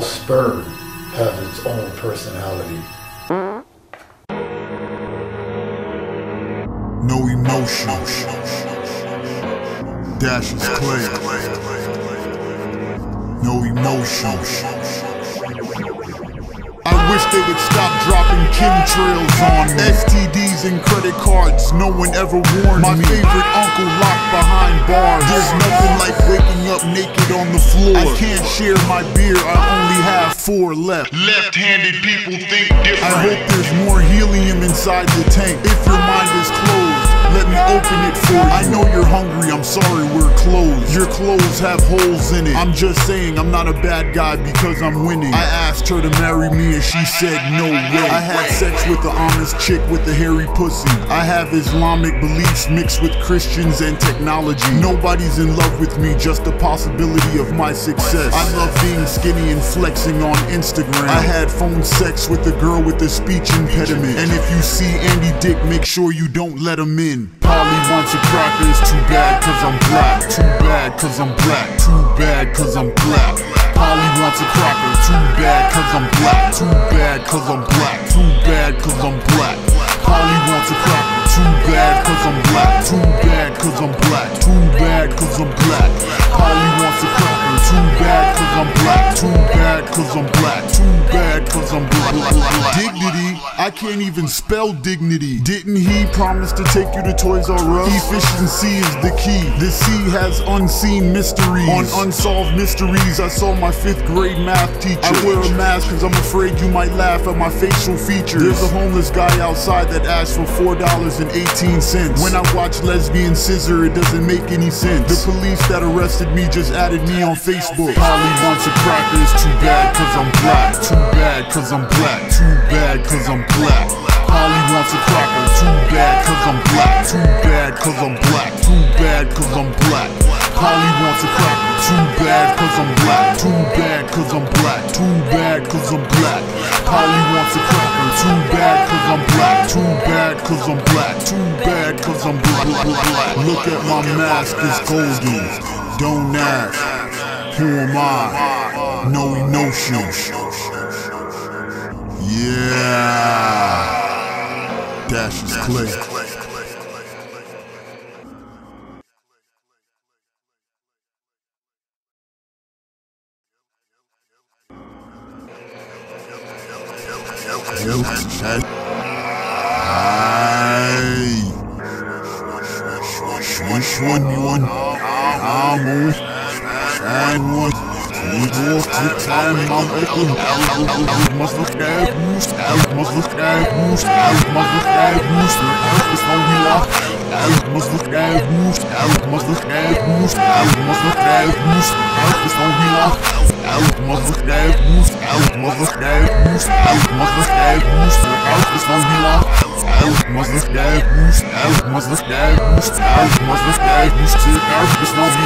spur has its own personality. No emotion. Dash is clay. No emotion. They would stop dropping chemtrails on me. STDs and credit cards, no one ever warned My me. My favorite uncle locked behind bars. There's nothing like waking up naked on the floor. I can't share my beer, I only have four left. Left-handed people think different. I hope there's more helium inside the tank. If your mind is closed, open it for you. I know you're hungry, I'm sorry we're closed. Your clothes have holes in it. I'm just saying I'm not a bad guy because I'm winning. I asked her to marry me and she said no way. I had sex with the honest chick with the hairy pussy. I have Islamic beliefs mixed with Christians and technology. Nobody's in love with me, just the possibility of my success. I love being skinny and flexing on Instagram. I had phone sex with a girl with a speech impediment. And if you see Andy Dick, make sure you don't let him in. Polly wants a cracker, it's too bad cause I'm black. Too bad cause I'm black. Too bad cause I'm black. Polly wants a cracker, too bad cause I'm black. Too bad cause I'm black. Too bad cause I'm black. Polly wants a cracker, too bad cause I'm black. Too bad cause I'm black. Too bad cause I'm black. Polly wants a cracker, too bad cause I'm black. Too cause I'm black. Too bad cause I'm black. Dignity, I can't even spell dignity. Didn't he promise to take you to Toys R Us? Efficiency is the key. The sea has unseen mysteries. On unsolved mysteries, I saw my fifth grade math teacher. I wear a mask cause I'm afraid you might laugh at my facial features. There's a homeless guy outside that asked for $4.18. When I watch Lesbian Scissor, it doesn't make any sense. The police that arrested me just added me on Facebook. Polly wants a cracker, it's too bad cause I'm black. Too bad cause I'm black. Too bad cause I'm black. Polly wants a cracker, too bad cause I'm black. Too bad cause I'm black. Too bad cause I'm black. Polly wants a cracker, too bad cause I'm black. Too bad cause I'm black. Too bad cause I'm black. Polly wants a cracker, too bad cause I'm black. Too bad cause I'm black. Too bad cause I'm black. Look at my mask, it's golden. Don't ask. Who am I? No emotion. Yeah. Dashius. Which one you want? I'm on. And one. We go to time, I'm open. Must look at boost. Must look at boost. Must look at boost. It's when we lock. Must look at boost. Must look at boost. Must look at boost. It's when we lock. Must look at boost. Must look at boost. Must look at boost. It's when we lock. Must look at boost. Must look at boost. Must look at boost. It's when we lock. Optie flame, that is niet bestemmen dat zielig is. Net zie ik in de deur is niet zelfs nou van een net niet stiet. En ze laat over zij dat als zij uit zijn ongeveer. Die voor schif aan bevel, ja moet hier voor me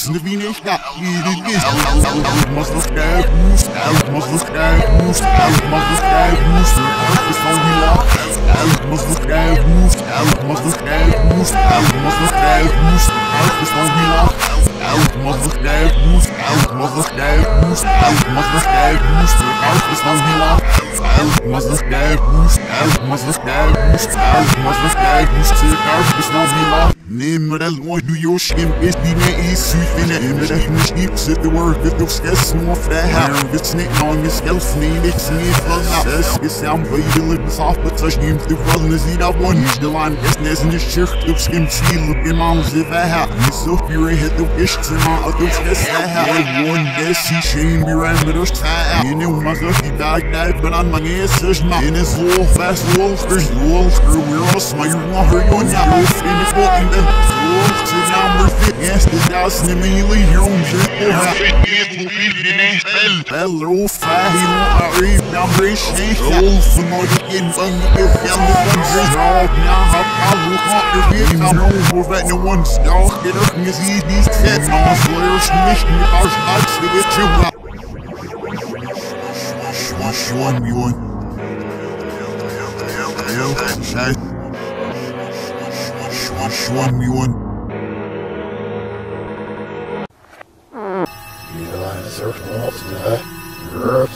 Sniff me nicht da. Machst das Geld, Moves, machst das Geld, Moves, machst das Geld, Moves, das ist von mir ab. Machst das Geld, Moves, das Geld, Moves, das Geld, Moves, das ist von mir ab. Machst das Geld, Moves, das Geld, Moves, das Geld, Moves, das ist von mir ab. Machst das Geld, Moves, das Geld, Moves, das Geld, Moves, das ist von mir ab. Nimrel og du og slimpespillene i syfene Emrehne skipset vår ved å skal små fra hervetsne Mange skal snedleksene fra Sæske samvøyelen Sapet så skimte valgene sida Vangeland Vestnesene kjørt og skimt Silke manse fra her. Så fyrehet og gestema at de skal stå her. Vandes i skjøn vi rammer oss tæ Ene om at oss i dag der Blant mange søsma Ene så fast Wolfers Wolfers We're all smart. You want her, you're not Wolf in the fucking one, just rock, now, I will conquer it. I'm known for vetting once, y'all. Get up and see these tits. I'm a slayer, smish me, I was not to get you out. Swash one, you one. Swash one, you one. You line surf once, guy. You're a